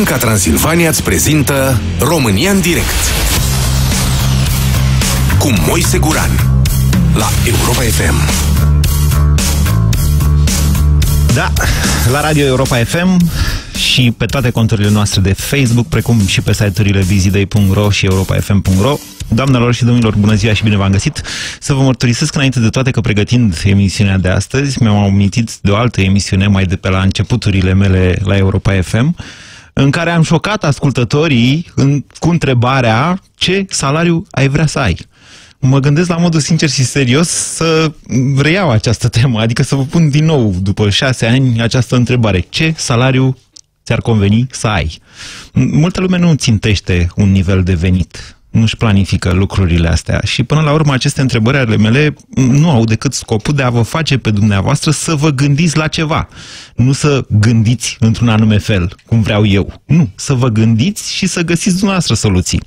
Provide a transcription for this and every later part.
Banca Transilvania îți prezintă România în direct cu Moise Guran la Europa FM. Da, la Radio Europa FM și pe toate conturile noastre de Facebook, precum și pe site-urile vizidei.ro și europafm.ro. Doamnelor și domnilor, bună ziua și bine v-am găsit! Să vă mărturisesc înainte de toate că pregătind emisiunea de astăzi, mi-am amintit de o altă emisiune mai de pe la începuturile mele la Europa FM, în care am șocat ascultătorii în, cu întrebarea ce salariu ai vrea să ai. Mă gândesc la modul sincer și serios să reiau această temă, adică să vă pun din nou, după șase ani, această întrebare. Ce salariu ți-ar conveni să ai? Multă lume nu țintește un nivel de venit nu-și planifică lucrurile astea. Și până la urmă aceste întrebări ale mele nu au decât scopul de a vă face pe dumneavoastră să vă gândiți la ceva. Nu să gândiți într-un anume fel, cum vreau eu. Nu, să vă gândiți și să găsiți dumneavoastră soluții.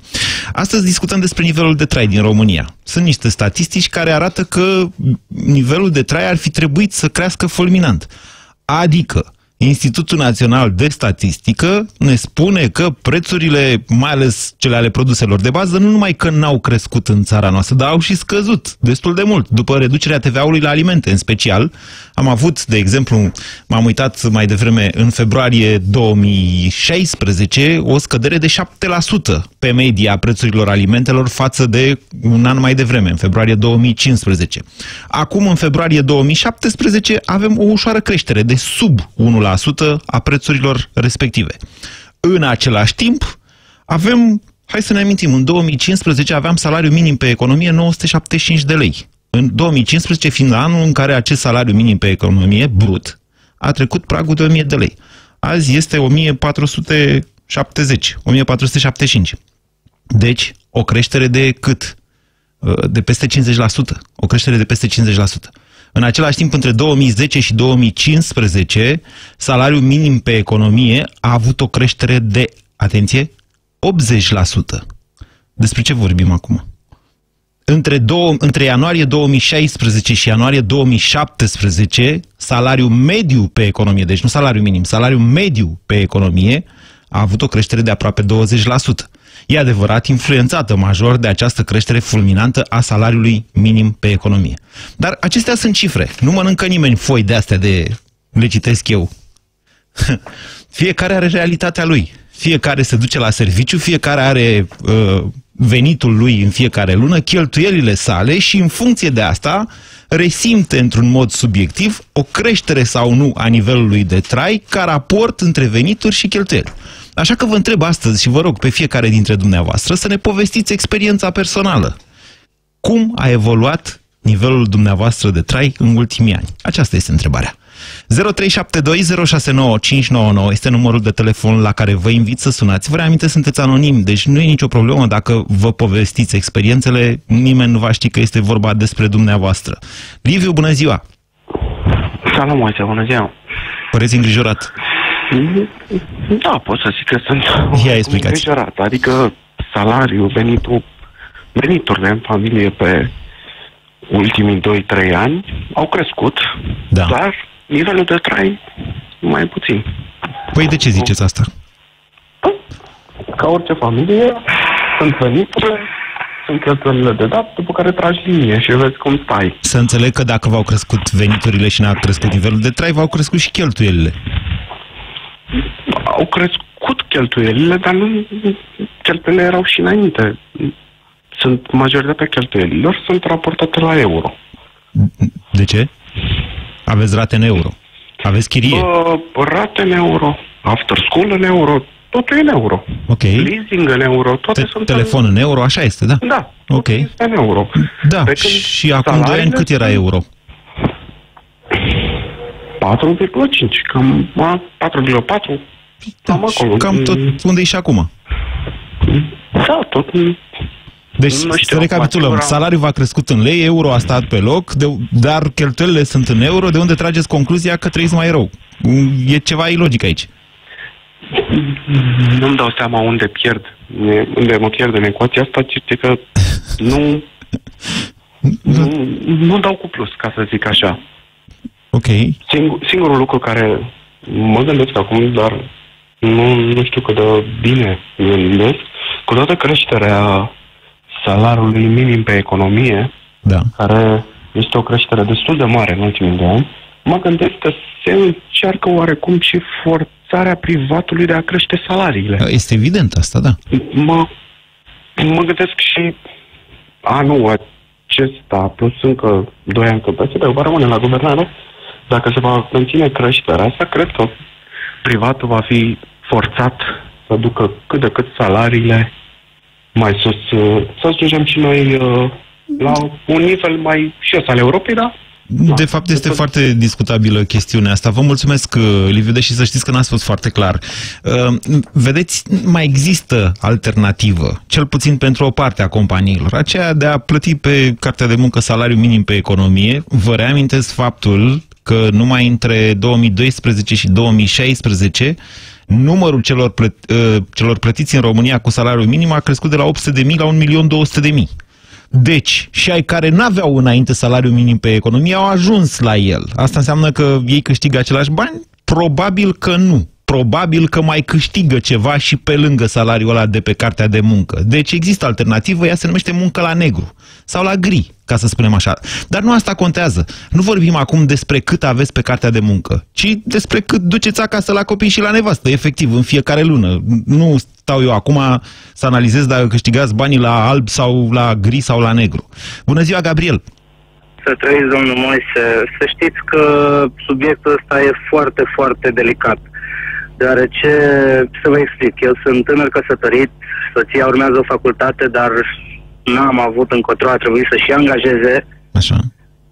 Astăzi discutăm despre nivelul de trai din România. Sunt niște statistici care arată că nivelul de trai ar fi trebuit să crească fulminant. Adică, Institutul Național de Statistică ne spune că prețurile, mai ales cele ale produselor de bază, nu numai că n-au crescut în țara noastră, dar au și scăzut destul de mult. După reducerea TVA-ului la alimente, în special, am avut, de exemplu, m-am uitat mai devreme, în februarie 2016, o scădere de 7% pe media prețurilor alimentelor față de un an mai devreme, în februarie 2015. Acum, în februarie 2017, avem o ușoară creștere de sub 1% a prețurilor respective. În același timp, avem, hai să ne amintim, în 2015 aveam salariu minim pe economie 975 de lei. În 2015 fiind anul în care acest salariu minim pe economie, brut, a trecut pragul de 1000 de lei. Azi este 1470, 1475. Deci, o creștere de cât? De peste 50%. O creștere de peste 50%. În același timp, între 2010 și 2015, salariul minim pe economie a avut o creștere de, atenție, 80%. Despre ce vorbim acum? Între, două, între ianuarie 2016 și ianuarie 2017, salariul mediu pe economie, deci nu salariul minim, salariul mediu pe economie, a avut o creștere de aproape 20% e adevărat influențată major de această creștere fulminantă a salariului minim pe economie. Dar acestea sunt cifre. Nu mănâncă nimeni foi de astea de le citesc eu. Fiecare are realitatea lui. Fiecare se duce la serviciu, fiecare are uh, venitul lui în fiecare lună, cheltuielile sale și în funcție de asta resimte într-un mod subiectiv o creștere sau nu a nivelului de trai ca raport între venituri și cheltuieli. Așa că vă întreb astăzi și vă rog pe fiecare dintre dumneavoastră să ne povestiți experiența personală. Cum a evoluat nivelul dumneavoastră de trai în ultimii ani? Aceasta este întrebarea. 0372069599 este numărul de telefon la care vă invit să sunați. Vă reaminte, sunteți anonim, deci nu e nicio problemă dacă vă povestiți experiențele, nimeni nu va ști că este vorba despre dumneavoastră. Liviu, bună ziua! Salut, Moise, bună ziua! Păreți îngrijorat? Da, pot să zic că sunt Ia explicați. îngrijorat. Adică salariul, venitul, veniturile în familie pe ultimii 2-3 ani au crescut, Da. dar nivelul de trai mai puțin. Păi de ce ziceți asta? Ca orice familie, sunt veniturile, sunt cheltuielile de dat, după care tragi linie și vezi cum stai. Să înțeleg că dacă v-au crescut veniturile și n-a crescut nivelul de trai, v-au crescut și cheltuielile. Au crescut cheltuielile, dar nu cheltuielile erau și înainte. Sunt majoritatea cheltuielilor sunt raportate la euro. De ce? Aveți rate în euro. Aveți chirie. Uh, rate în euro, after school în euro, totul e în euro. Ok. Leasing în euro, toate Te- sunt telefon în euro, așa este, da? în... Da, totul Ok. este în euro. Da, Pe când și acum 2 ani salariile cât era sunt euro? 4,5, cam a, 4,4, cam și acolo. cam tot unde e și acum. Da, tot Deci, Nu știu, să recapitulăm, asigura- salariul va crescut în lei, euro a stat pe loc, de, dar cheltuielile sunt în euro, de unde trageți concluzia că trăiți mai rău. E ceva ilogic aici. nu-mi dau seama unde pierd, unde mă pierd în ecuația asta, ci că nu, nu, nu dau cu plus, ca să zic așa. Ok. Singur, singurul lucru care mă gândesc acum, dar nu, nu știu cât de bine gândesc, cu toată creșterea salariului minim pe economie, Da. care este o creștere destul de mare în ultimii doi ani, mă gândesc că se încearcă oarecum și forțarea privatului de a crește salariile. Este evident asta, da. Mă, mă gândesc și anul acesta, plus încă doi ani că PSD va rămâne la guvernare, dacă se va menține creșterea asta, cred că privatul va fi forțat să ducă cât de cât salariile mai sus, uh, să ajungem și noi uh, la un nivel mai jos al Europei, da? De fapt, este foarte discutabilă chestiunea asta. Vă mulțumesc, uh, Liviu, deși să știți că n-ați fost foarte clar. Uh, Vedeți, mai există alternativă, cel puțin pentru o parte a companiilor, aceea de a plăti pe cartea de muncă salariu minim pe economie. Vă reamintesc faptul că numai între 2012 și 2016 numărul celor, plăt, uh, celor plătiți în România cu salariu minim a crescut de la 800.000 la 1.200.000. Deci, și ai care n-aveau înainte salariu minim pe economie au ajuns la el. Asta înseamnă că ei câștigă același bani? Probabil că nu. Probabil că mai câștigă ceva și pe lângă salariul ăla de pe cartea de muncă. Deci există alternativă, ea se numește muncă la negru sau la gri, ca să spunem așa. Dar nu asta contează. Nu vorbim acum despre cât aveți pe cartea de muncă, ci despre cât duceți acasă la copii și la nevastă, efectiv, în fiecare lună. Nu stau eu acum să analizez dacă câștigați banii la alb sau la gri sau la negru. Bună ziua, Gabriel! Să trăiți, domnul Moise. Să știți că subiectul ăsta e foarte, foarte delicat. Deoarece, să vă explic, eu sunt tânăr căsătorit, soția urmează o facultate, dar n-am avut încotro, a trebuit să și angajeze Așa.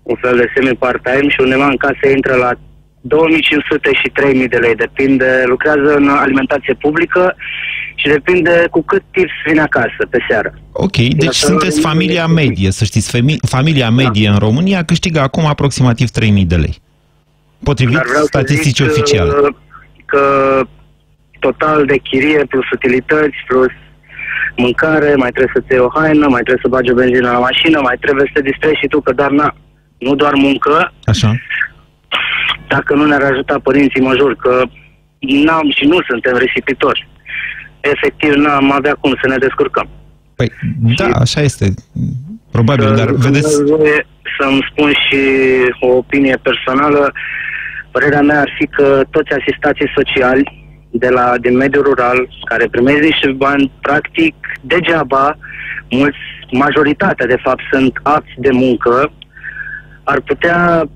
un fel de semi-part-time și undeva în casă intră la 2500 și 3000 de lei, depinde, lucrează în alimentație publică și depinde cu cât tips vine acasă pe seară. Ok, deci Asta sunteți nu- familia medie, să știți. Femi- familia medie în România câștigă acum aproximativ 3.000 de lei. Potrivit Dar vreau să statisticii zic, oficiale. Uh, Că total de chirie plus utilități plus mâncare, mai trebuie să-ți iei o haină, mai trebuie să bagi o benzină la mașină, mai trebuie să te distrezi și tu, că dar na, nu doar muncă, Așa. dacă nu ne-ar ajuta părinții major, că n-am și nu suntem risipitori. Efectiv, n-am avea cum să ne descurcăm. Păi, da, așa este. Probabil, dar Că vedeți... îmi dați voie Să-mi spun și o opinie personală. Părerea mea ar fi că toți asistații sociali de la, din mediul rural, care primesc niște bani, practic, degeaba, mulți, majoritatea, de fapt, sunt apți de muncă, ar putea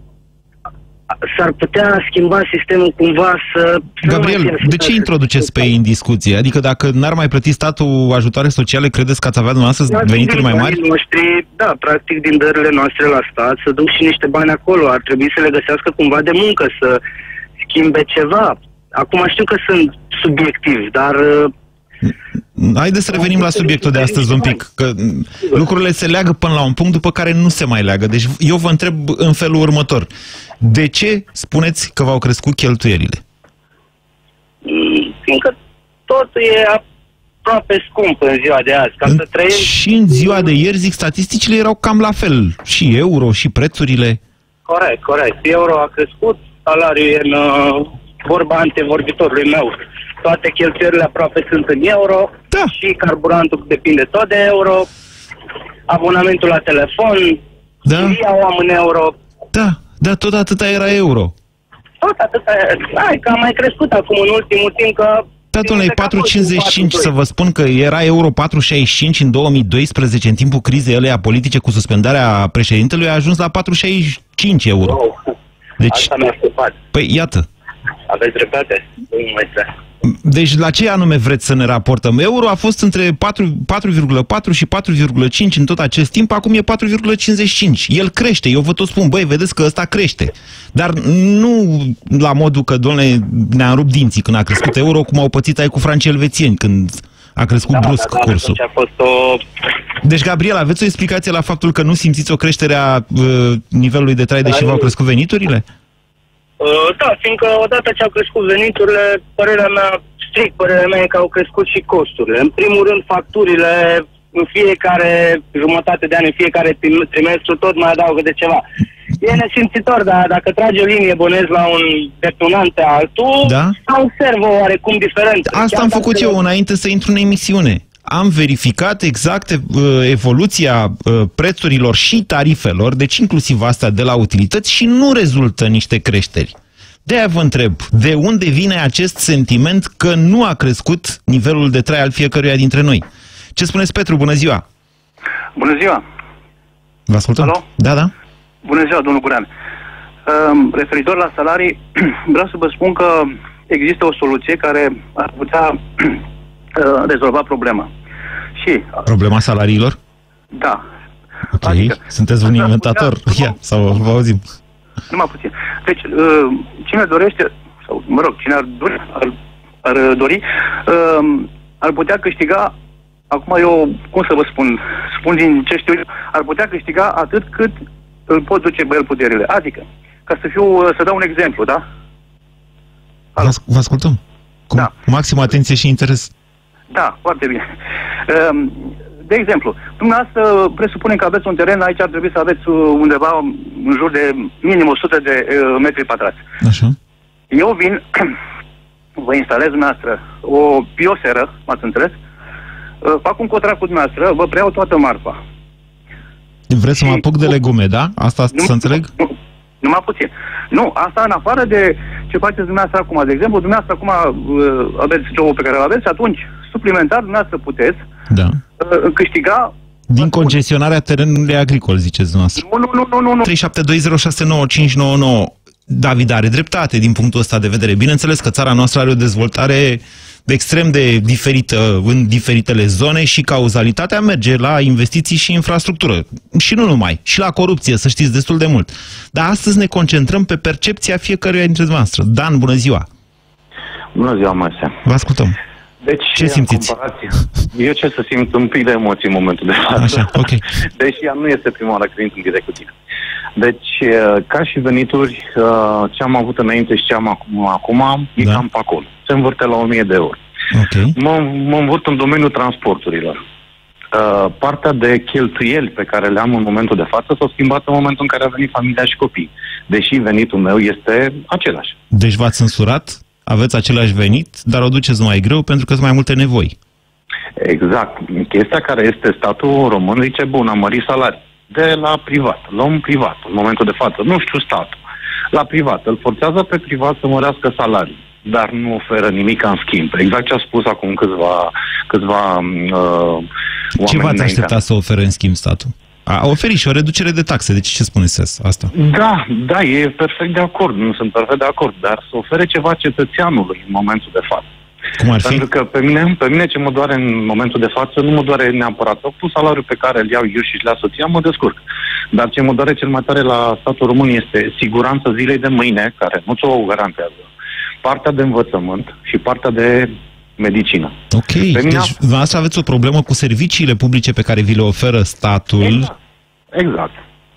s-ar putea schimba sistemul cumva să... să nu mai Gabriel, fie de ce asistat introduceți pe ei în discuție? Adică dacă n-ar mai plăti statul ajutoare sociale, credeți că ați avea dumneavoastră Practic, venituri din mai mari? banii Noștri, da, practic din dările noastre la stat să duc și niște bani acolo. Ar trebui să le găsească cumva de muncă, să schimbe ceva. Acum știu că sunt subiectiv, dar uh, Haideți să revenim la subiectul de astăzi un pic, că lucrurile se leagă până la un punct după care nu se mai leagă. Deci eu vă întreb în felul următor. De ce spuneți că v-au crescut cheltuielile? mm, fiindcă totul e aproape scump în ziua de azi. Ca să trăim... Și în ziua de ieri, zic, statisticile erau cam la fel. Și euro, și prețurile. Corect, corect. Euro a crescut, salariul e în uh, vorba antevorbitorului meu. Toate cheltuielile aproape sunt în euro Da. și carburantul depinde tot de euro, abonamentul la telefon, Da. chiria o am în euro, Da, da, tot atâta era euro. tot atâta. Hai, că a mai crescut acum în ultimul timp că... Da, domnule, e 4,55 să vă spun că era euro 4,65 în 2012, în timpul crizei alea politice cu suspendarea președintelui, a ajuns la 4,65 euro. Wow. Deci, Asta mi-a scăpat. păi iată. Aveți dreptate. Nu mai este. Deci la ce anume vreți să ne raportăm? Euro a fost între 4 4,4 și 4,5 în tot acest timp, acum e 4,55. El crește, eu vă tot spun, băi, vedeți că ăsta crește. Dar nu la modul că, domnule, ne-am rupt dinții când a crescut euro, cum au pățit ai cu francii elvețieni când a crescut brusc cursul. atunci a fost o... Deci, Gabriel, aveți o explicație la faptul că nu simțiți o creștere a uh, nivelului de trai, deși Da, v-au nu. crescut veniturile? Uh, da, fiindcă odată ce au crescut veniturile, părerea mea, strict părerea mea e că au crescut și costurile. În primul rând, facturile în fiecare jumătate de an, în fiecare trim- trimestru, tot mai adaugă de ceva. E nesimțitor, dar dacă tragi o linie bănesc la un detonant pe altul, Da. observă oarecum diferență. Asta Chiar am dacă- făcut eu înainte să intru în emisiune. Am verificat exact uh, evoluția uh, prețurilor și tarifelor, deci inclusiv asta de la utilități și nu rezultă niște creșteri. De-aia vă întreb, de unde vine acest sentiment că nu a crescut nivelul de trai al fiecăruia dintre noi? Ce spuneți, Petru? Bună ziua! Bună ziua! Vă ascultăm? Alo? Da, da. Bună ziua, domnul Gurean. Um, referitor la salarii, vreau să vă spun că există o soluție care ar putea uh, rezolva problema. Și, Problema salariilor? da, Ok. Adică- Sunteți un Asta- inventator. da, Ia, sau vă auzim. numai puțin. Deci, uh, cine dorește, sau mă rog, cine ar dori, ar, ar dori, uh, ar putea câștiga, acum eu, cum să vă spun, spun din ce știu eu, ar putea câștiga atât cât îl pot duce pe el puterile. Adică, ca să fiu, uh, să dau un exemplu, da? Vă as- Vă ascultăm. Cu Da. maximă atenție și interes. Da, foarte bine. Ehm, De exemplu, dumneavoastră presupunem că aveți un teren, aici ar trebui să aveți uh, undeva în jur de minim 100 de uh, metri pătrați. Așa. Eu vin, vă instalez dumneavoastră o bioseră, m-ați înțeles, Uh, fac un contract cu dumneavoastră, vă preiau toată marfa. Vreți să mă Și- apuc de legume, da? Asta să înțeleg? Nu, numai puțin. Nu, asta în afară de ce faceți dumneavoastră acum. De exemplu, dumneavoastră acum uh, aveți jobul pe care îl aveți, atunci, suplimentar, dumneavoastră puteți Da. uh, câștiga... Din concesionarea terenului agricol, ziceți dumneavoastră. Nu, nu, nu, nu, nu. 372069599. David are dreptate din punctul ăsta de vedere. Bineînțeles că țara noastră are o dezvoltare extrem de diferită în diferitele zone și cauzalitatea merge la investiții și infrastructură. Și nu numai, și la corupție, să știți, destul de mult. Dar astăzi ne concentrăm pe percepția fiecăruia dintre noastre. Dan, bună ziua! Bună ziua, Marcea. Vă ascultăm. Deci, Ce în simțiți? comparație- Eu ce să simt un pic de emoții în momentul de față. Așa, ok. Deși ea nu este prima oară când intru în direct cu tine. Deci, eh, ca și venituri, eh, ce am avut înainte și ce am acum, acum e Da. cam pe acolo. Se învârte la 1000 de euro. Ok. Mă, mă învârt în domeniul transporturilor. Uh, partea de cheltuieli pe care le am în momentul de față s-au schimbat în momentul în care a venit familia și copii. Deși venitul meu este același. Deci v-ați censurat, aveți același venit, dar o duceți mai greu pentru că sunt mai multe nevoi. Exact. Chestia care este statul român zice, bun, am mărit salarii. De la privat. Luăm privat în momentul de față. Nu știu statul. La privat. Îl forțează pe privat să mărească salarii dar nu oferă nimic în schimb. Exact ce a spus acum câțiva, câțiva uh, Ce oameni v-ați înainte. aștepta să ofere în schimb statul? A oferit și o reducere de taxe, deci ce spuneți asta? Da, da, e perfect de acord, nu sunt perfect de acord, dar să ofere ceva cetățeanului în momentul de față. Cum ar fi? Pentru că pe mine, pe mine ce mă doare în momentul de față, nu mă doare neapărat cu salariul pe care îl iau eu și la soția, mă descurc. Dar ce mă doare cel mai tare la statul român este siguranța zilei de mâine, care nu ți-o garantează, partea de învățământ și partea de medicină. Ok, Pe mine deci a- dumneavoastră aveți o problemă cu serviciile publice pe care vi le oferă statul Exact. Exact.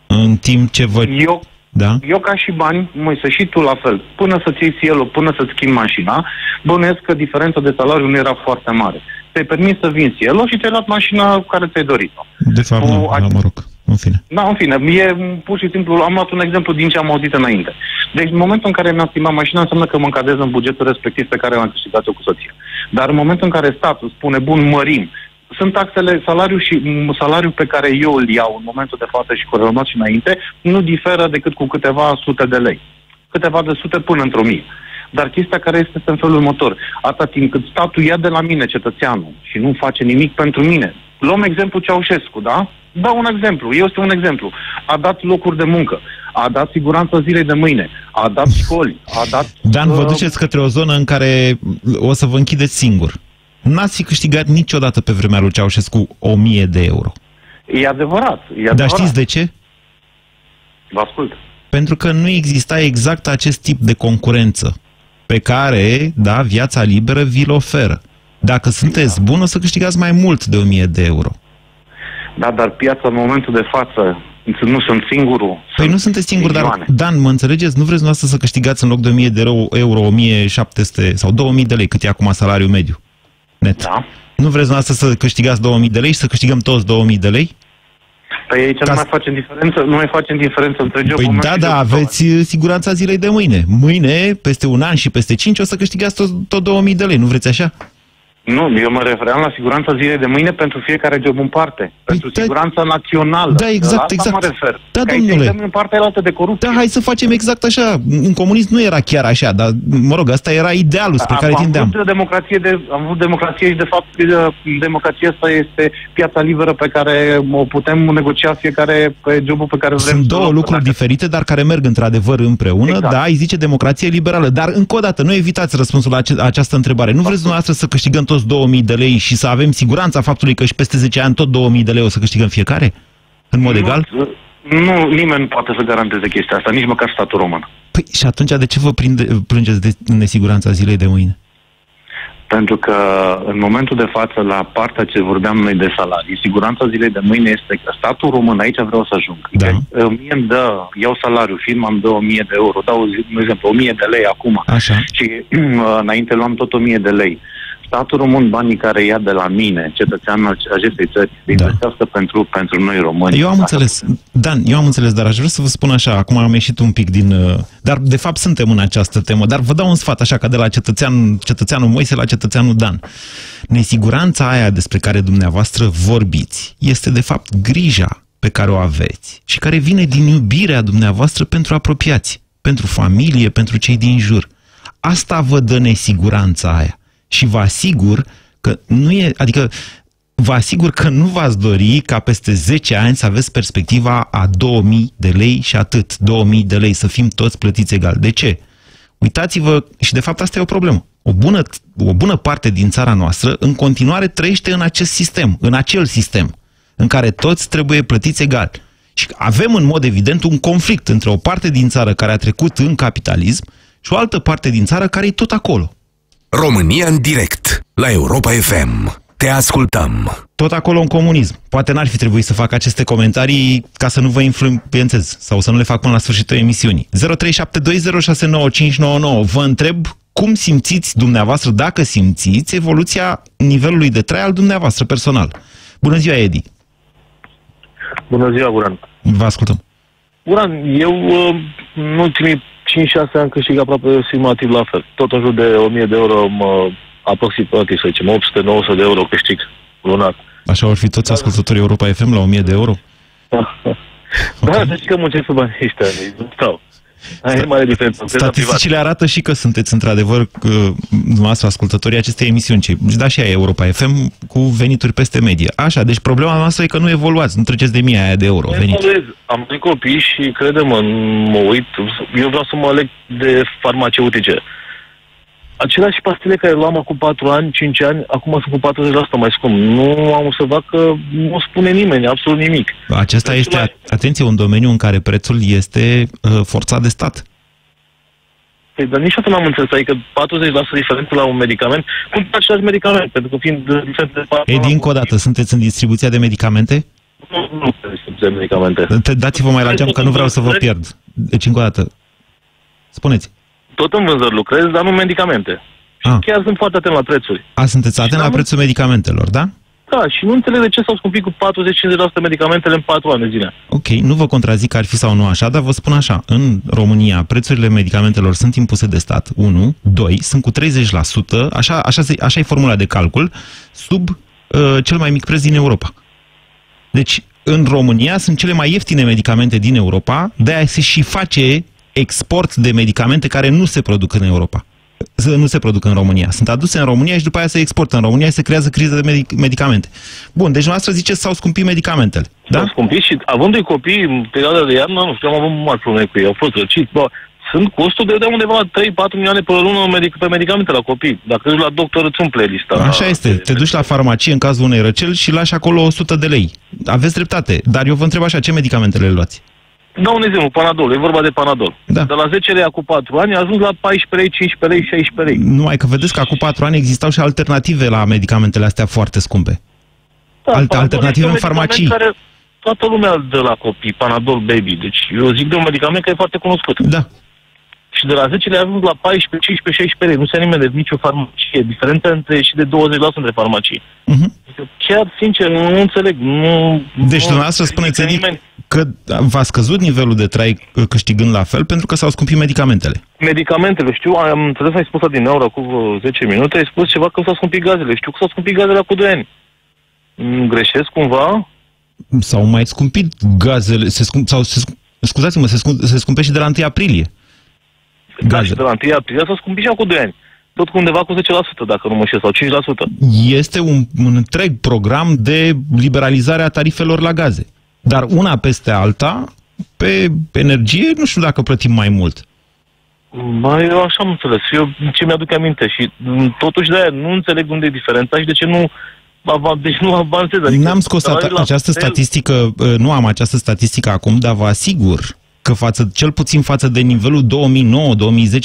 în timp ce vă... Eu, Da? eu ca și bani, măi, să și tu la fel, până să-ți iei el până să-ți schimbi mașina, bănuiesc că diferența de salariu nu era foarte mare. Te-ai permis să vinzi el și ți-ai luat mașina care ți-ai dorit-o. De fapt, Cu nu, ac- da, mă rog, în fine. Da, în fine, e pur și simplu, am luat un exemplu din ce am auzit înainte. Deci, în momentul în care mi-am schimbat mașina, înseamnă că mă încadrez în bugetul respectiv pe care l-am câștigat eu cu soția. Dar în momentul în care statul spune, bun, mărim, sunt taxele, salariul și m, salariul pe care eu îl iau în momentul de față și corelamat și înainte, nu diferă decât cu câteva sute de lei. Câteva de sute până într-o mie. Dar chestia care este este în felul următor. Atâta timp cât statul ia de la mine cetățeanul și nu face nimic pentru mine. Luăm exemplu Ceaușescu, da? Dau un exemplu. Este un exemplu. A dat locuri de muncă. A dat siguranță zilei de mâine. A dat școli. A dat... Dan, vă uh, duceți către o zonă în care o să vă închideți singur. N-ați fi câștigat niciodată pe vremea lui Ceaușescu 1000 de euro. E adevărat. E adevărat. Dar știți de ce? Vă ascult. Pentru că nu exista exact acest tip de concurență pe care, da, viața liberă vi-l oferă. Dacă sunteți bun, o să câștigați mai mult de 1000 de euro. Da, dar piața în momentul de față, nu sunt singurul. Păi sunt nu sunteți singur, dar, milioane. Dan, mă înțelegeți? Nu vreți dumneavoastră să câștigați în loc de 1000 de euro, euro 1700 sau 2000 de lei, cât e acum salariul mediu. net. Da. Nu vreți dumneavoastră să câștigați 2000 de lei și să câștigăm toți 2000 de lei? Păi aici Ca nu să- mai facem diferență, nu mai facem diferență între jobul Păi meu da, și da, jobul tău. aveți uh, siguranța zilei de mâine. Mâine, peste un an și peste 5, o să câștigați tot, tot 2000 de lei. Nu vreți așa? Nu, eu mă refeream la siguranța zilei de mâine pentru fiecare job în parte. Pentru da- siguranța națională. Da, exact, La asta exact. mă refer. Da, Că aici domnule. suntem în partea aia altă de corupție. Da, hai să facem exact așa. În comunism nu era chiar așa, dar, mă rog, asta era idealul spre am, care am tindeam. vrut democrație de, am vrut democrație și de fapt uh, democrația asta este piața liberă pe care o putem negocia fiecare pe jobul pe care vrem. Sunt să două luăm. lucruri Dacă- diferite, dar care merg într-adevăr împreună. Exact. Da, îi zice democrație liberală. Dar, încă o dată, nu evitați răspunsul la ace- această întrebare. Nu vreți dumneavoastră să câștigăm toți 2000 de lei și să avem siguranța faptului că și peste 10 ani tot 2000 de lei o să câștigăm fiecare? În mod egal? Nu, nu, nimeni nu poate să garanteze chestia asta, nici măcar statul român. Păi și atunci de ce vă prinde, plângeți de nesiguranța zilei de mâine? Pentru că în momentul de față, la partea ce vorbeam noi de salarii, siguranța zilei de mâine este că statul român, aici vreau să ajung. Da. Că, uh, mie îmi dă, iau salariu, firma îmi dă 1000 de euro, dau, de exemplu, 1000 de lei acum. Așa. Și uh, înainte luam tot 1000 de lei. Statul român, banii care ia de la mine, cetățeanul ace- acestei țări, să Da. investească pentru, pentru noi români. Eu am Asta înțeles. Dan, eu am înțeles, dar aș vrea să vă spun așa, acum am ieșit un pic din... uh, Dar, de fapt, suntem în această temă, dar vă dau un sfat așa, ca de la cetățean, cetățeanul Moise la cetățeanul Dan. Nesiguranța aia despre care dumneavoastră vorbiți este, de fapt, grija pe care o aveți și care vine din iubirea dumneavoastră pentru apropiați, pentru familie, pentru cei din jur. Asta vă dă nesiguranța aia. Și vă asigur că nu e, adică vă asigur că nu v-ați dori ca peste 10 ani să aveți perspectiva a 2000 de lei și atât, 2000 de lei, să fim toți plătiți egal. De ce? Uitați-vă, și de fapt asta e o problemă. O bună, o bună parte din țara noastră în continuare trăiește în acest sistem, în acel sistem, în care toți trebuie plătiți egal. Și avem în mod evident un conflict între o parte din țară care a trecut în capitalism și o altă parte din țară care e tot acolo. România în direct la Europa FM. Te ascultăm. tot acolo în comunism. Poate n-ar fi trebuit să fac aceste comentarii ca să nu vă influențez sau să nu le fac până la sfârșitul emisiunii. 0372069599. Vă întreb cum simțiți dumneavoastră, dacă simțiți, evoluția nivelului de trai al dumneavoastră personal. Bună ziua, Edi! Bună ziua, Guran. Vă ascultăm. Guran, eu uh, în ultimii 5-6 ani câștig aproape simativ la fel. Tot în jur de 1000 de euro, mă, aproximativ, să zicem, 800-900 de euro câștig lunar. Așa vor fi toți ascultătorii Europa FM la 1000 de euro? Da, deci că muncesc pe banii ăștia, nu stau. Aia e mare diferență. Cred la privat. Statisticile arată și că sunteți într-adevăr că, dumneavoastră ascultătorii acestei emisiuni, ce, da și aia e Europa FM, cu venituri peste medie. Așa, deci problema noastră e că nu evoluați, nu treceți de mii aia de euro venit. Evaluez. Am trei copii și crede-mă, mă uit, eu vreau să mă aleg de farmaceutice. Aceleași pastile care luam acum 4 ani, 5 ani, acum sunt cu 40% mai scump. Nu am să fac că nu spune nimeni absolut nimic. Acesta Deci este, la- atenție, un domeniu în care prețul este uh, forțat de stat. Păi, dar niciodată n-am înțeles, adică 40% diferență la un medicament, cum același medicament, pentru că fiind uh, diferent de 4 Edi, încă o dată, sunteți în distribuția de medicamente? Nu, nu sunt de medicamente. Te- Dați-vă mai la geam că nu vreau să vă pierd. Deci, încă o dată, spuneți. Tot în vânzări lucrez, dar nu medicamente. Ah. Chiar sunt foarte atent la prețuri. A, sunteți atent la am- prețul medicamentelor, da? Da, și nu înțeleg de ce s-au scumpit cu 40-50% medicamentele în 4 ani de zile. Ok, nu vă contrazic că ar fi sau nu așa, dar vă spun așa, în România prețurile medicamentelor sunt impuse de stat, 1, 2, sunt cu 30%, așa, așa, se- așa e formula de calcul, sub uh, cel mai mic preț din Europa. Deci, în România sunt cele mai ieftine medicamente din Europa, de-aia se și face export de medicamente care nu se produc în Europa. Să Nu se produc în România. Sunt aduse în România și după aia se exportă în România și se creează criză de medic- medicamente. Bun, deci noastră ziceți s-au scumpit medicamentele. Da? Da? Au scumpit și având doi copii în perioada de iarnă, nu știu, am avut mari probleme cu ei, au fost răciți, bă, sunt costuri de undeva la 3-4 milioane pe lună medic- pe medicamente la copii. Dacă duci la doctor, îți umple lista. Așa este. Te duci la farmacie în cazul unei răceli și lași acolo 100 de lei. Aveți dreptate. Dar eu vă întreb așa, ce medicamente le luați? Dau un exemplu, Panadol, e vorba de Panadol. Da. De la 10 lei cu 4 ani a ajuns la 14 lei, 15 lei, 16 lei. Numai că vedeți că acum 4 ani existau și alternative la medicamentele astea foarte scumpe. Da, Alte Panadol alternative este un în farmacii. medicament Care toată lumea îl dă la copii, Panadol Baby. Deci eu zic de un medicament care e foarte cunoscut. Da. Și Și de la 10 lei ajung la 14, 15, 16 lei. Nu se nimeni de nicio farmacie. Diferența între și de 20% între farmacii. Mhm. Adică, chiar, sincer, nu, nu înțeleg. Nu, Deci nu, dumneavoastră spuneți, adică Edi, nimeni- că v-a scăzut nivelul de trai uh, câștigând la fel pentru că s-au scumpit medicamentele. Medicamentele, știu, am înțeles, ai spus din euro cu vreo 10 minute, ai spus ceva că s-au scumpit gazele. Știu că s-au scumpit gazele cu 2 ani. Mm, Greșesc cumva? S-au mai scumpit gazele, se scump, sau se, scu- scuzați-mă, se, scump, se scumpește de la 1 aprilie. Da, Gaze. și de la 1 aprilie s-au scumpit și cu 2 ani. Tot cu undeva cu 10%, dacă nu mă știu, sau 5%. Este un, un întreg program de liberalizare a tarifelor la gaze. Dar una peste alta, pe energie, nu știu dacă plătim mai mult. Mai eu așa am înțeles. Eu ce mi-aduc aminte și m, totuși de aia nu înțeleg unde e diferența și de ce nu, ava- deci nu avansez. Adică N-am scos salariul ata- la această fel. statistică, uh, nu am această statistică acum, dar vă asigur că față, cel puțin față de nivelul 2009-2010,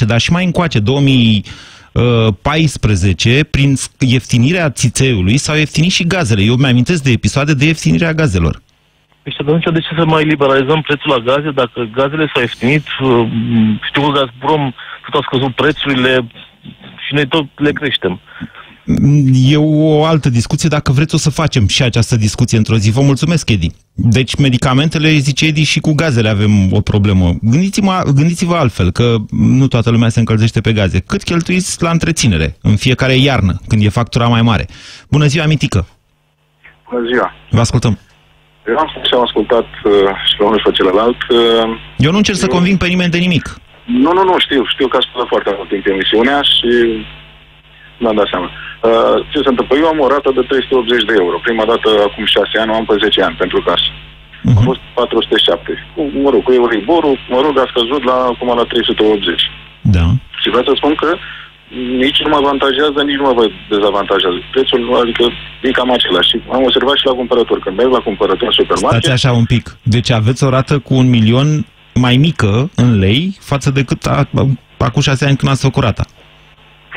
dar și mai încoace, 2014, prin ieftinirea țițeiului s-au ieftinit și gazele. Eu mi-amintesc de episoade de ieftinire a gazelor. Păi și atunci de ce să mai liberalizăm prețul la gaze dacă gazele s-au ieftinit? uh, Știu că Gazprom tot a scăzut prețurile și noi tot le creștem. E o altă discuție, dacă vreți o să facem și această discuție într-o zi. Vă mulțumesc, Edi. Deci medicamentele, zice Edi, și cu gazele avem o problemă. Gândiți-mă, gândiți-vă altfel, că nu toată lumea se încălzește pe gaze. Cât cheltuiți la întreținere în fiecare iarnă, când e factura mai mare? Bună ziua, Mitică! Bună ziua! Vă ascultăm. Eu am spus și am ascultat uh, și pe unul și pe celălalt. Uh, Eu nu încerc să conving pe nimeni de nimic. nu, nu, nu, știu. Știu că a spus foarte mult timp emisiunea și mi-am dat seama. Uh, ce se întâmplă? Eu am o rată de 380 de euro. Prima dată, acum 6 ani, o am pe 10 ani pentru casă. A fost 407. Cu, mă rog, cu Euriborul, mă rog, a scăzut la, acum la 380. Da. Și vreau să spun că nici nu mă avantajează, nici nu mă dezavantajează. Prețul, adică, e cam același. Și am observat și la cumpărători. Când merg la cumpărători în supermarket, Stați așa un pic. Deci aveți o rată cu un milion mai mică în lei față de cât a, acum șase ani când ați făcut rata.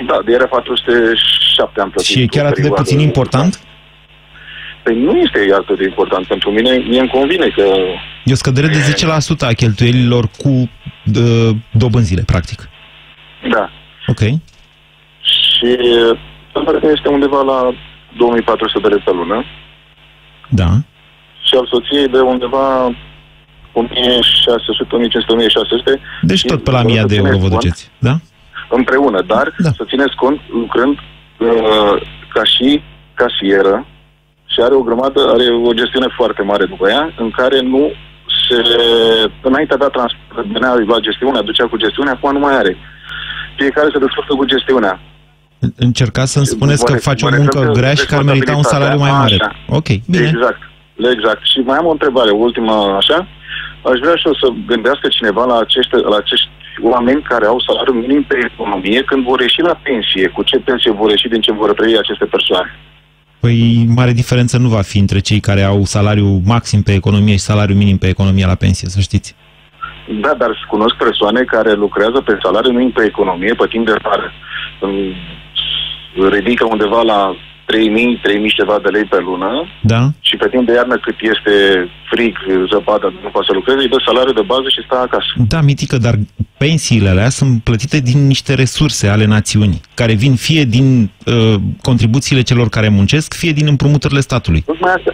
Da, de era 407 am plătit. Și e chiar o atât de perioadă. puțin important? Păi nu este atât de important pentru mine. Mie îmi convine că... E o scădere de 10% a cheltuielilor cu uh, dobânzile, practic. Da. Ok. Și standardul este undeva la 2400 de lei pe lună Da. și al soției de undeva 1600, 1500, 1600. Deci Și tot pe la vreau 1000 să de euro țineți vă cont duceți, da? Împreună, dar Da. să țineți cont lucrând uh, ca și casieră și are o grămadă, are o gestiune foarte mare după ea, în care nu se... Înainte avea transport, venea la gestiunea, ducea cu gestiunea, acum nu mai are. Fiecare se descurcă cu gestiunea. Încercați să-mi spuneți Mă că re- faci mă o muncă refer că grea și că ar merita un salariu mai mare. responsabilitatea, Ok, bine. Exact, exact. Și mai am o întrebare, ultima așa. Aș vrea și eu să gândească cineva la acești, la acești oameni care au salariu minim pe economie când vor ieși la pensie. Cu ce pensie vor ieși, din ce vor trăi aceste persoane? Păi mare diferență nu va fi între cei care au salariu maxim pe economie și salariu minim pe economie la pensie, să știți. Da, dar cunosc persoane care lucrează pe salariu minim pe economie, pe timp de vară. Îmi Ridică undeva la 3000, 3000 și ceva de lei pe lună Da? și pe timp de iarnă cât este frig, zăpadă, nu poate să lucreze, îi dă salariu de bază și stă acasă. Da, mitică, dar pensiile alea sunt plătite din niște resurse ale națiunii, care vin fie din uh, contribuțiile celor care muncesc, fie din împrumuturile statului. Tocmai asta.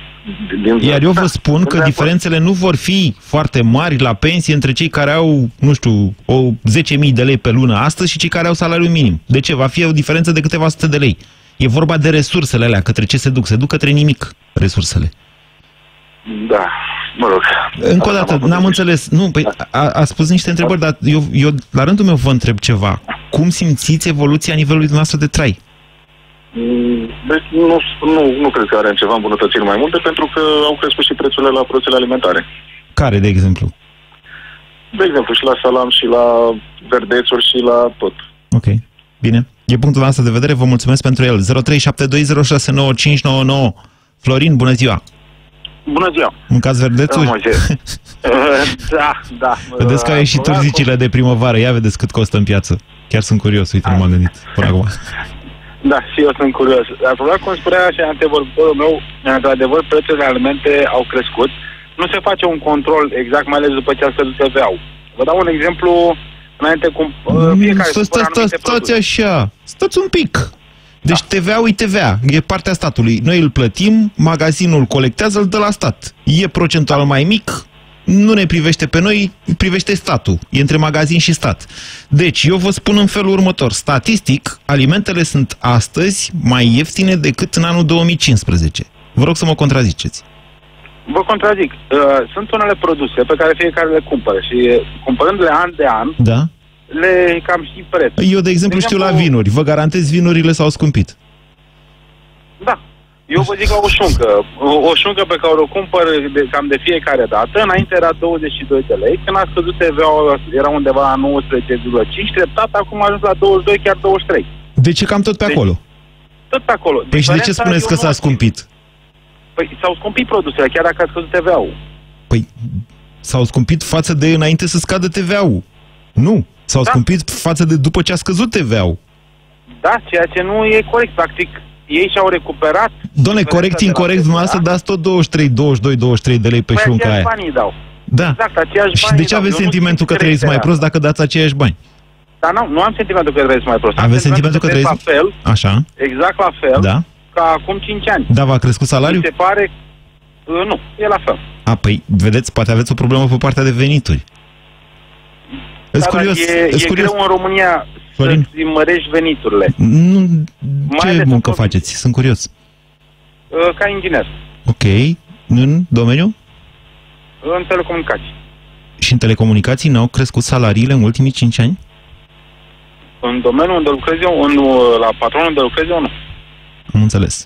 Din, Iar eu da, vă spun sunt că de acord. diferențele nu vor fi foarte mari la pensie între cei care au, nu știu, o 10.000 de lei pe lună astăzi și cei care au salariu minim. De ce? Va fi o diferență de câteva sute de lei. E vorba de resursele alea, către ce se duc? Se duc către nimic, resursele. Da, mă rog. Încă o Asta dată, m-a n-am făcut. înțeles. Nu, păi, a, a spus niște întrebări, dar eu, eu, la rândul meu, vă întreb ceva. Cum simțiți evoluția nivelului dumneavoastră de trai? Mm, Deci nu, nu, nu cred că are ceva îmbunătățiri mai multe, pentru că au crescut și prețurile la produsele alimentare. Care, de exemplu? De exemplu, și la salam, și la verdețuri, și la tot. Ok, bine. E punctul nostru de vedere, vă mulțumesc pentru el. 0372069599. Florin, bună ziua! Bună ziua! Mâncați verdețuri? Moise. da, da. Vedeți că au ieșit Probabil- urzicile de primăvară. Ia vedeți cât costă în piață. Chiar sunt curios, uite, nu m-am gândit până acum. Da, și eu sunt curios. Dar probabil, cum spunea și antevorbitorul meu, într-adevăr, prețurile alimente au crescut. Nu se face un control exact, mai ales după ce a scăzut TVA-ul. Vă dau un exemplu Înainte cum uh, fiecare Stă, stă, cumpără stă, anumite stați produse. așa, stați un pic. Deci TVA-ul e TVA, e partea statului. Noi îl plătim, magazinul colectează, îl dă la stat. E procentual mai mic, nu ne privește pe noi, privește statul. E între magazin și stat. Deci, eu vă spun în felul următor. Statistic, alimentele sunt astăzi mai ieftine decât în anul 2015. Vă rog să mă contraziceți. Vă contrazic. Uh, sunt unele produse pe care fiecare le cumpără și uh, cumpărându-le an de an, Da? le cam și preț. Eu, de exemplu, De știu la exemplu- vinuri. Vă garantez, vinurile s-au scumpit. Da. Eu vă zic la o șuncă. O, o șuncă pe care o cumpăr de, cam de fiecare dată, înainte era 22 de lei, când a scăzut TVA-ul, era undeva la 19,5, treptat, acum a ajuns la 22, chiar 23. De ce cam tot pe Deci, acolo? Tot pe acolo. Păi și de ce Diferența spuneți e că un s-a motiv. scumpit? Păi s-au scumpit produsele, chiar dacă a scăzut TVA-ul. Păi s-au scumpit față de înainte să scadă TVA-ul. Nu. S-au Da. scumpit față de după ce a scăzut TVA-ul. Da, ceea ce nu e corect. Practic, ei și-au recuperat... Doamne, diferența corect, de la incorect, TVA. dumneavoastră dați tot 23, 22, 23 de lei pe Păi șunca aceiași aia. banii dau. Da. Exact, aceiași Și bani de ce dau. aveți Eu nu sentimentul că simt trăiți mai creșterea prost dacă dați aceiași bani? Dar nu, nu am sentimentul că trăiesc mai prost. Am Aveți sentimentul că trăiesc trăiesc- la fel, Așa, exact la fel, da? Ca acum 5 ani. Da, v-a crescut salariul? Mi se pare... Uh, nu, e la fel. A, păi, vedeți, poate aveți o problemă pe partea de venituri. Îs Dar curios, e, îs e curios. greu în România Florin? să-ți mărești veniturile. Nu, Mai ce ales muncă acum. faceți? Sunt curios. Uh, ca inginer, Ok, în domeniu? în telecomunicații. Și în telecomunicații n-au crescut salariile în ultimii 5 ani? În domeniul unde lucrez eu, în, uh, la patronul unde lucrez eu, nu. Am înțeles.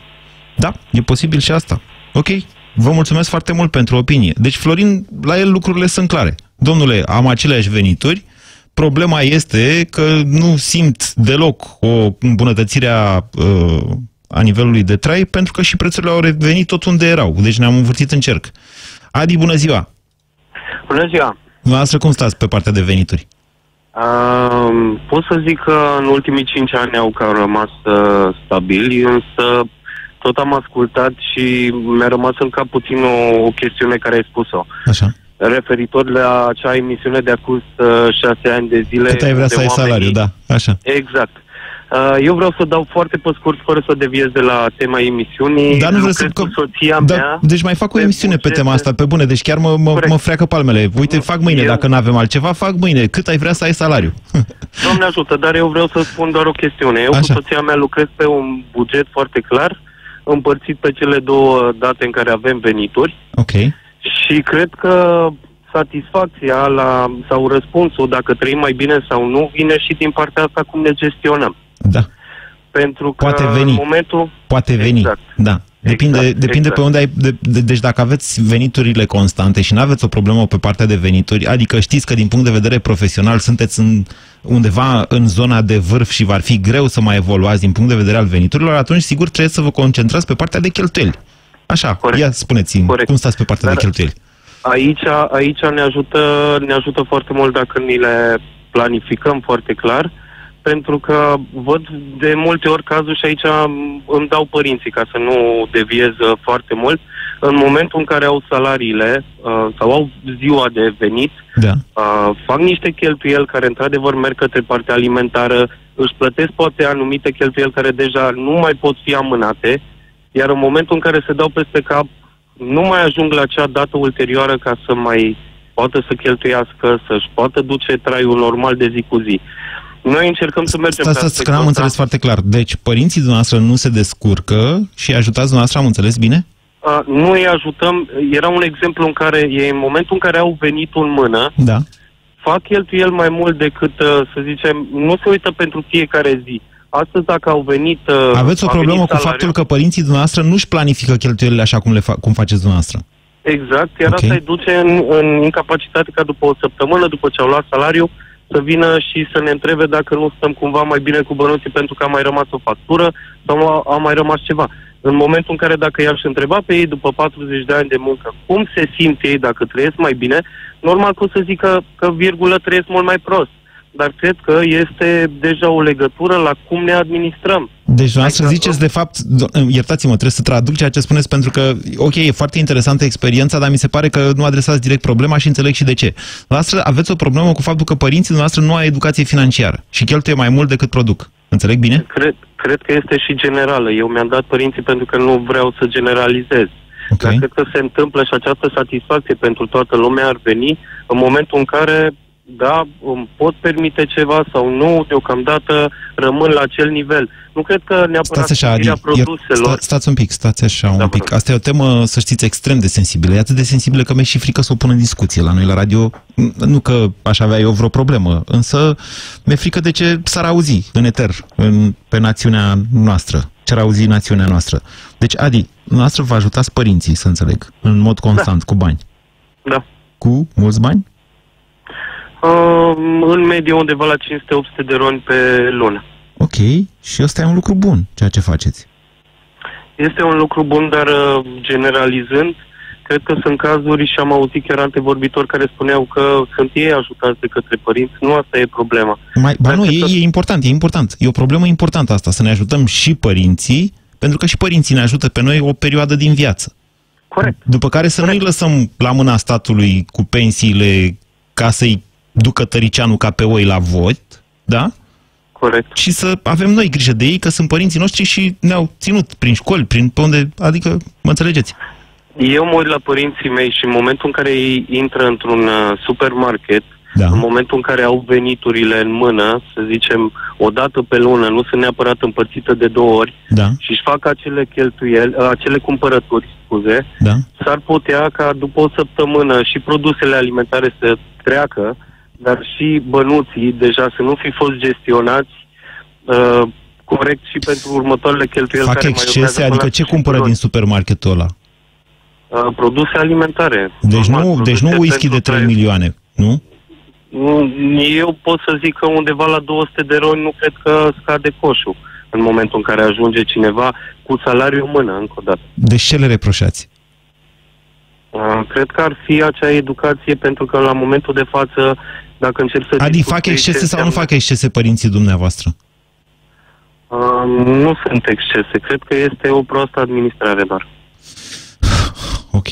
Da, e posibil și asta. Ok, vă mulțumesc foarte mult pentru opinie. Deci, Florin, la el lucrurile sunt clare. Domnule, am aceleași venituri, problema este că nu simt deloc o îmbunătățire a, uh, a nivelului de trai, pentru că și prețurile au revenit tot unde erau. Deci ne-am învârtit în cerc. Adi, bună ziua! Bună ziua! Dumneavoastră cum stați pe partea de venituri? Uh, pot să zic că în ultimii cinci ani au cam rămas uh, stabili, însă tot am ascultat și mi-a rămas în cap puțin o, o chestiune care ai spus-o. Așa. Referitor la acea emisiune de acum uh, șase ani de zile. Cât ai vrea unde să ai oamenii- salariu, da, așa. Exact. Uh, eu vreau să dau foarte pe scurt, fără să deviez de la tema emisiunii. Dar nu vreau să... Lucrez cu soția da, mea. deci mai fac o pe emisiune pe tema bugete- asta, pe bune, deci chiar mă, mă, Corect. mă freacă palmele. Uite, fac mâine, Eu- dacă nu avem altceva, fac mâine. Cât ai vrea să ai salariu? Doamne ajută, dar eu vreau să spun doar o chestiune. Eu Așa. cu soția mea lucrez pe un buget foarte clar, împărțit pe cele două date în care avem venituri ok. și cred că satisfacția la, sau răspunsul, dacă trăim mai bine sau nu, vine și din partea asta cum ne gestionăm. Da, Pentru că Poate veni. în momentul... poate veni. Exact. Da. Depinde, Exact, depinde exact. pe unde ai... De, de, deci dacă aveți veniturile constante și nu aveți o problemă pe partea de venituri, adică știți că din punct de vedere profesional sunteți în, undeva în zona de vârf și va fi greu să mai evoluați din punct de vedere al veniturilor, atunci sigur trebuie să vă concentrați pe partea de cheltuieli. Așa, Corect. ia spuneți-mi, Corect. cum stați pe partea Dar- de cheltuieli? Aici, aici ne, ajută, ne ajută foarte mult dacă ni le planificăm foarte clar, pentru că văd de multe ori cazul și aici îmi dau părinții ca să nu deviez uh, foarte mult. În momentul în care au salariile uh, sau au ziua de venit, Da. uh, fac niște cheltuieli care într-adevăr merg către partea alimentară, își plătesc poate anumite cheltuieli care deja nu mai pot fi amânate, iar în momentul în care se dau peste cap, nu mai ajung la acea dată ulterioară ca să mai poată să cheltuiască, să-și poată duce traiul normal de zi cu zi. Noi încercăm să mergem Stați, pe stați, că aspectul n-am ăsta. înțeles foarte clar. Deci, părinții dumneavoastră nu se descurcă și ajutați dumneavoastră, am înțeles bine? Uh, nu îi ajutăm. Era un exemplu în care e în momentul în care au venit în mână, Da. fac cheltuiel mai mult decât, uh, să zicem, nu se uită pentru fiecare zi. Astăzi, dacă au venit... uh, Aveți o a problemă venit cu salariul- faptul că părinții dumneavoastră nu-și planifică cheltuielile așa cum, le fa- cum faceți dumneavoastră. Exact, iar Ok. asta îi duce în, în incapacitate ca după o săptămână, după ce au luat salariu, să vină și să ne întrebe dacă nu stăm cumva mai bine cu bănuții pentru că a mai rămas o factură sau a, a mai rămas ceva. În momentul în care dacă i-aș întreba pe ei după 40 de ani de muncă cum se simt ei dacă trăiesc mai bine, normal că o să zică că virgulă trăiesc mult mai prost. Dar cred că este deja o legătură la cum ne administrăm. Deci, noastră ziceți, de fapt, iertați-mă, trebuie să traduc ceea ce spuneți, pentru că, ok, e foarte interesantă experiența, dar mi se pare că nu adresați direct problema și înțeleg și de ce. Noastră aveți o problemă cu faptul că părinții noastre nu au educație financiară și cheltuie mai mult decât produc. Înțeleg bine? Cred, cred că este și generală. Eu mi-am dat părinții pentru că nu vreau să generalizez. Okay. Dar cred că se întâmplă și această satisfacție pentru toată lumea ar veni în momentul în care da, îmi pot permite ceva sau nu, deocamdată rămân la acel nivel. Nu cred că neapărat stați așa, Adi, produselor... Sta, stați un pic, stați așa da, un pic. Asta e o temă, să știți, extrem de sensibilă. E atât de sensibilă că mi-e și frică să o pun în discuție la noi la radio. Nu că aș avea eu vreo problemă, însă mi-e frică de ce s-ar auzi în eter, în, pe națiunea noastră. Ce ar auzi națiunea noastră. Deci, Adi, noastră vă ajutați părinții, să înțeleg, în mod constant, da. cu bani. Da. Cu mulți bani? Uh, în medie undeva la 500-800 de roni pe lună. Ok, și ăsta e un lucru bun, ceea ce faceți. Este un lucru bun, dar uh, generalizând, cred că sunt cazuri și am auzit chiar antevorbitori care spuneau că sunt ei ajutați de către părinți. Nu asta e problema. Mai, ba nu, e, e important, e important. E o problemă importantă asta, să ne ajutăm și părinții, pentru că și părinții ne ajută pe noi o perioadă din viață. Corect. După care să nu-i lăsăm la mâna statului cu pensiile ca să-i ducă tăricianul ca pe oi la vot, da? Corect. Și să avem noi grijă de ei, că sunt părinții noștri și ne-au ținut prin școli, prin pe unde, adică, mă înțelegeți? Eu mă uit la părinții mei și în momentul în care ei intră într-un uh, supermarket, da. în momentul în care au veniturile în mână, să zicem, o dată pe lună, nu sunt neapărat împărțite de două ori, da. și își fac acele cheltuieli, uh, acele cumpărături, scuze, da. s-ar putea ca după o săptămână și produsele alimentare să treacă, dar și bănuții deja să nu fi fost gestionați uh, corect și pentru următoarele cheltuieli Fac care excese, mai adică ce cumpără din supermarketul ăla? Uh, produse alimentare. Deci normal, nu, deci nu whisky de 3 milioane, nu? Eu pot să zic că undeva la 200 de roni nu cred că scade coșul în momentul în care ajunge cineva cu salariu în mână, încă o dată. Deci ce le reproșați? Uh, cred că ar fi acea educație, pentru că la momentul de față, dacă încerc să... Adi, fac excese sau nu fac excese părinții dumneavoastră? Uh, nu sunt excese. Cred că este o proastă administrare doar. Ok,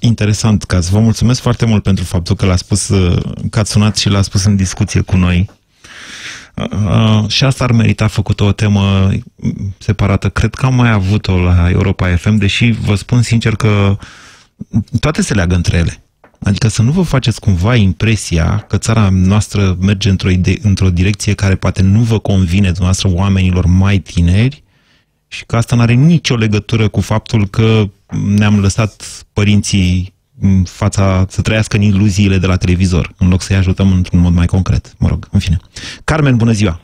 interesant caz. Vă mulțumesc foarte mult pentru faptul că l-a spus, uh, că ați sunat și l-a spus în discuție cu noi. Uh, și asta ar merita făcută o temă separată. Cred că am mai avut-o la Europa FM, deși vă spun sincer că toate se leagă între ele. Adică să nu vă faceți cumva impresia că țara noastră merge într-o, într-o direcție care poate nu vă convine dumneavoastră oamenilor mai tineri și că asta nu are nicio legătură cu faptul că ne-am lăsat părinții în fața, să trăiască în iluziile de la televizor, în loc să-i ajutăm într-un mod mai concret. Mă rog, în fine. Carmen, bună ziua!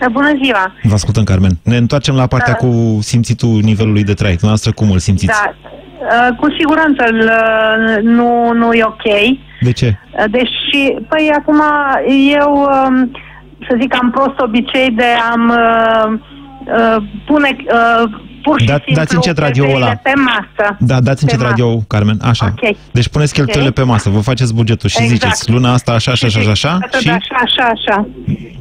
Da, bună ziua! Vă ascultăm, Carmen. Ne întoarcem la partea da. cu simțitul nivelului de trai. Dumneavoastră, cum îl simțiți? Da, uh, cu siguranță uh, nu, nu e ok. De ce? Uh, deși, păi, acum eu, um, să zic, am prost obicei de am pune pur și da, simplu dați încet radio ăla. pe masă. Da, dați încet radio, Carmen. Așa. Okay. Deci puneți cheltuielile okay. pe masă, vă faceți bugetul și exact. ziceți luna asta așa, așa, așa, așa, și... Așa, așa, așa.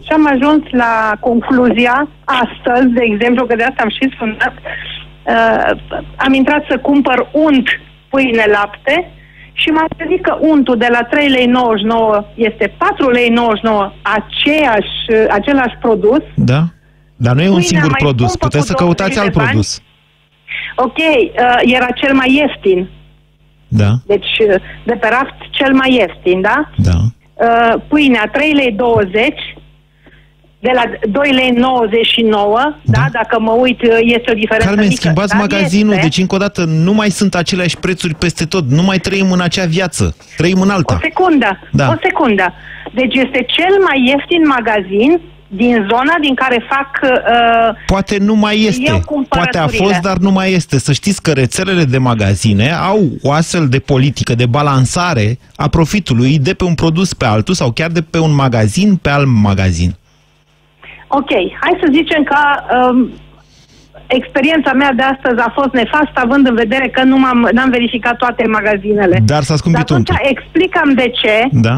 Și am ajuns la concluzia, astăzi, de exemplu, că de asta am și sunat, uh, am intrat să cumpăr unt, pâine, lapte și m-am gândit că untul de la 3,99 lei este 4,99 lei, aceeași, același produs. Da dar nu e un singur produs, puteți să căutați alt produs. Ok, uh, era cel mai ieftin. Da. Deci, uh, de pe raft, cel mai ieftin, da? Da. Uh, pâinea 3,20 lei, de la 2,99 lei, da. da? Dacă mă uit, uh, este o diferență Carmen, mică. schimbați magazinul, este... deci încă o dată nu mai sunt aceleași prețuri peste tot, nu mai trăim în acea viață, trăim în alta. O secundă, da. o secundă. Deci este cel mai ieftin magazin din zona din care fac uh, Poate nu mai este. Poate a fost, dar nu mai este. Să știți că rețelele de magazine au o astfel de politică de balansare a profitului de pe un produs pe altul sau chiar de pe un magazin pe alt magazin. Ok, hai să zicem că um, experiența mea de astăzi a fost nefastă, având în vedere că nu m-am, n-am verificat toate magazinele. Dar s-a scumpit Dar atunci untul. explicam de ce. Da?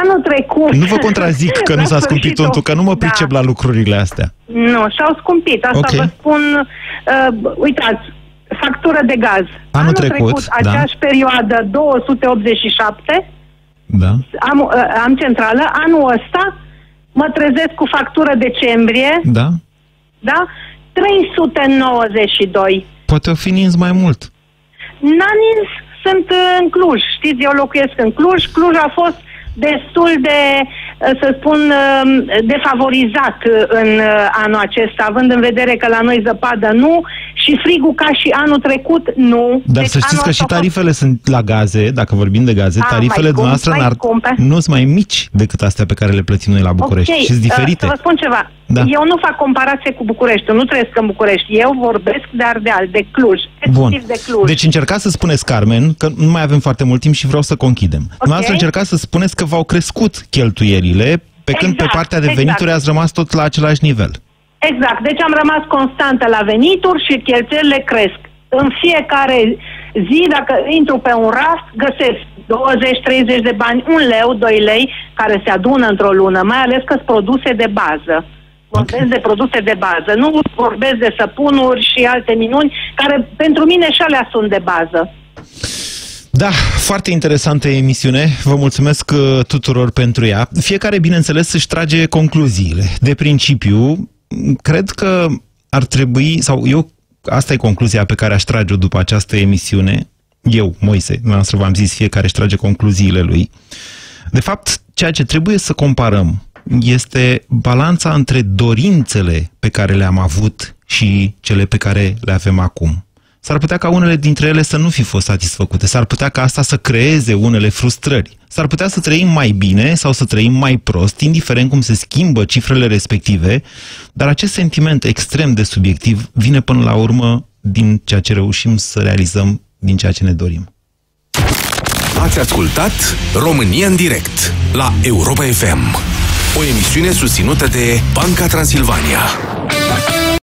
Anul trecut... Nu vă contrazic că nu la s-a scumpit sfârșitul- untul, că nu mă Da. pricep la lucrurile astea. Nu, și-au scumpit. Asta Ok. vă spun, uh, uitați, factură de gaz. Anul trecut, da. aceeași perioadă, 287, Da? am, uh, am centrală. Anul ăsta mă trezesc cu factură decembrie, Da? da? 392. Poate o fi nins mai mult. N-a nins, sunt uh, în Cluj. Știți, eu locuiesc în Cluj. Cluj a fost destul de, uh, să spun, uh, defavorizat uh, în uh, anul acesta, având în vedere că la noi zăpadă nu și frigul ca și anul trecut nu. Dar Deci să știți anul că ăsta și a fost- tarifele sunt la gaze, dacă vorbim de gaze, A, mai tarifele scump, noastre mai n-ar, scumpe. nu sunt mai mici decât astea pe care le plătim noi la București. Ok, și sunt diferite. Uh, să vă spun ceva. Da. Eu nu fac comparație cu București. Eu nu trăiesc în București. Eu vorbesc de Ardeal, de Cluj. Bun. Efectiv de Cluj. Deci încercați să spuneți, Carmen, că nu mai avem foarte mult timp și vreau să conchidem. Okay. Noastră încercați să spuneți că v-au crescut cheltuielile, pe când pe Exact, partea de exact. venituri ați rămas tot la același nivel. Exact. Deci am rămas constantă la venituri și cheltuielile cresc. În fiecare zi, dacă intru pe un raft, găsesc 20-30 de bani, un leu, 2 lei, care se adună într-o lună, mai ales că sunt produse de bază. Vorbesc de produse de bază, nu vorbesc de săpunuri și alte minuni, care pentru mine și alea sunt de bază. Da, foarte interesantă emisiune. Vă mulțumesc uh, tuturor pentru ea. Fiecare, bineînțeles, își trage concluziile. De principiu, cred că ar trebui, sau eu, asta e concluzia pe care aș trage-o după această emisiune. Eu, Moise, noastră v-am zis, fiecare își trage concluziile lui. De fapt, ceea ce trebuie să comparăm este balanța între dorințele pe care le-am avut și cele pe care le avem acum. S-ar putea ca unele dintre ele să nu fi fost satisfăcute, s-ar putea ca asta să creeze unele frustrări, s-ar putea să trăim mai bine sau să trăim mai prost, indiferent cum se schimbă cifrele respective, dar acest sentiment extrem de subiectiv vine până la urmă din ceea ce reușim să realizăm, din ceea ce ne dorim. Ați ascultat România în direct la Europa FM, o emisiune susținută de Banca Transilvania.